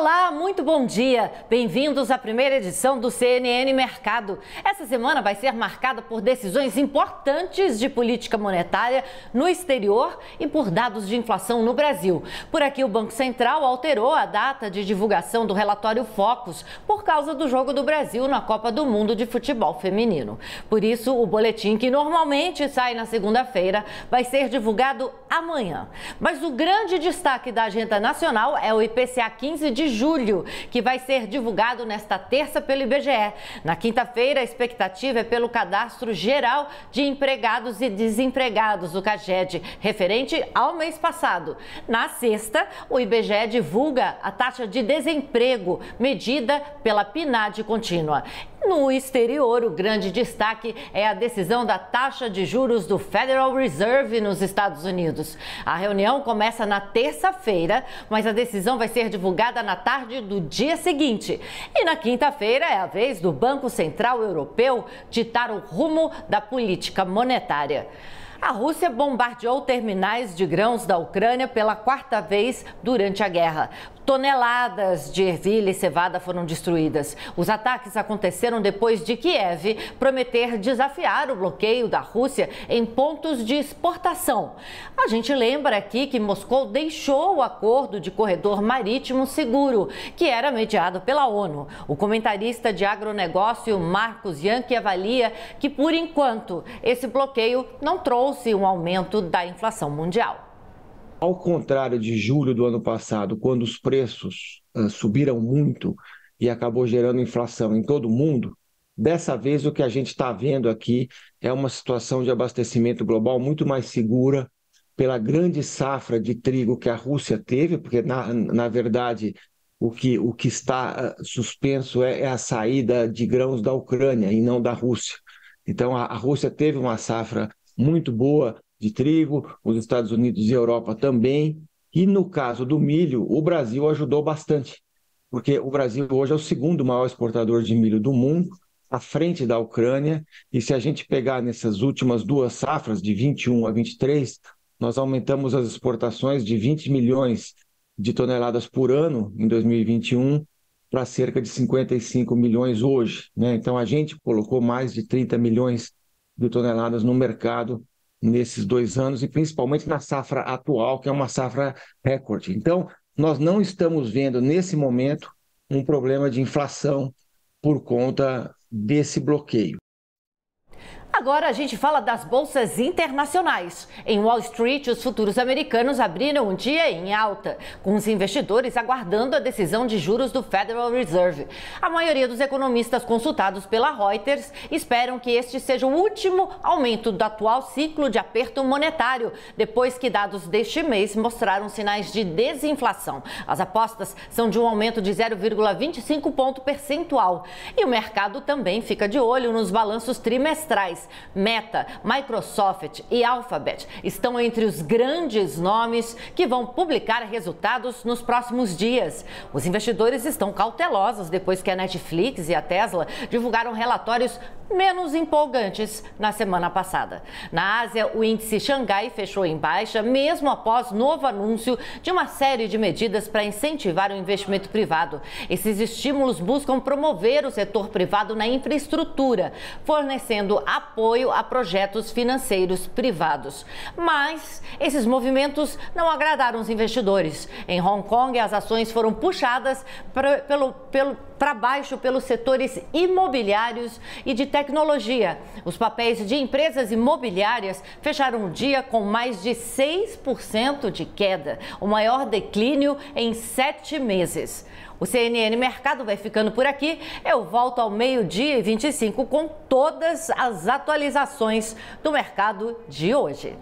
Olá, muito bom dia. Bem-vindos à primeira edição do CNN Mercado. Essa semana vai ser marcada por decisões importantes de política monetária no exterior e por dados de inflação no Brasil. Por aqui, o Banco Central alterou a data de divulgação do relatório Focus por causa do jogo do Brasil na Copa do Mundo de Futebol Feminino. Por isso, o boletim, que normalmente sai na segunda-feira, vai ser divulgado amanhã. Mas o grande destaque da agenda nacional é o IPCA 15 de julho, que vai ser divulgado nesta terça pelo IBGE. Na quinta-feira, a expectativa é pelo Cadastro Geral de Empregados e Desempregados, o CAGED, referente ao mês passado. Na sexta, o IBGE divulga a taxa de desemprego medida pela PNAD contínua. No exterior, o grande destaque é a decisão da taxa de juros do Federal Reserve nos Estados Unidos. A reunião começa na terça-feira, mas a decisão vai ser divulgada na tarde do dia seguinte. E na quinta-feira é a vez do Banco Central Europeu ditar o rumo da política monetária. A Rússia bombardeou terminais de grãos da Ucrânia pela quarta vez durante a guerra. Toneladas de ervilha e cevada foram destruídas. Os ataques aconteceram depois de Kiev prometer desafiar o bloqueio da Rússia em pontos de exportação. A gente lembra aqui que Moscou deixou o acordo de corredor marítimo seguro, que era mediado pela ONU. O comentarista de agronegócio Marcos Yankee avalia que, por enquanto, esse bloqueio não trouxe um aumento da inflação mundial. Ao contrário de julho do ano passado, quando os preços uh, subiram muito e acabou gerando inflação em todo o mundo, dessa vez o que a gente está vendo aqui é uma situação de abastecimento global muito mais segura pela grande safra de trigo que a Rússia teve, porque na, na verdade o que, o que está uh, suspenso é, é, a saída de grãos da Ucrânia e não da Rússia. Então a, a Rússia teve uma safra muito boa de trigo, os Estados Unidos e Europa também. E no caso do milho, o Brasil ajudou bastante, porque o Brasil hoje é o segundo maior exportador de milho do mundo, à frente da Ucrânia. E se a gente pegar nessas últimas duas safras, de 21 a 23, nós aumentamos as exportações de 20 milhões de toneladas por ano em 2021 para cerca de 55 milhões hoje. Né? Então a gente colocou mais de 30 milhões de toneladas no mercado nesses dois anos e principalmente na safra atual, que é uma safra recorde. Então, nós não estamos vendo nesse momento um problema de inflação por conta desse bloqueio. Agora a gente fala das bolsas internacionais. Em Wall Street, os futuros americanos abriram um dia em alta, com os investidores aguardando a decisão de juros do Federal Reserve. A maioria dos economistas consultados pela Reuters esperam que este seja o último aumento do atual ciclo de aperto monetário, depois que dados deste mês mostraram sinais de desinflação. As apostas são de um aumento de 0,25 ponto percentual. E o mercado também fica de olho nos balanços trimestrais Meta, Microsoft e Alphabet estão entre os grandes nomes que vão publicar resultados nos próximos dias. Os investidores estão cautelosos depois que a Netflix e a Tesla divulgaram relatórios menos empolgantes na semana passada. Na Ásia, o índice Xangai fechou em baixa, mesmo após novo anúncio de uma série de medidas para incentivar o investimento privado. Esses estímulos buscam promover o setor privado na infraestrutura, fornecendo apoio a projetos financeiros privados. Mas esses movimentos não agradaram os investidores. Em Hong Kong, as ações foram puxadas pra, pelo, pelo para baixo pelos setores imobiliários e de tecnologia. Os papéis de empresas imobiliárias fecharam o dia com mais de 6% de queda, o maior declínio em sete meses. O CNN Mercado vai ficando por aqui. Eu volto ao meio-dia e 25 com todas as atualizações do mercado de hoje.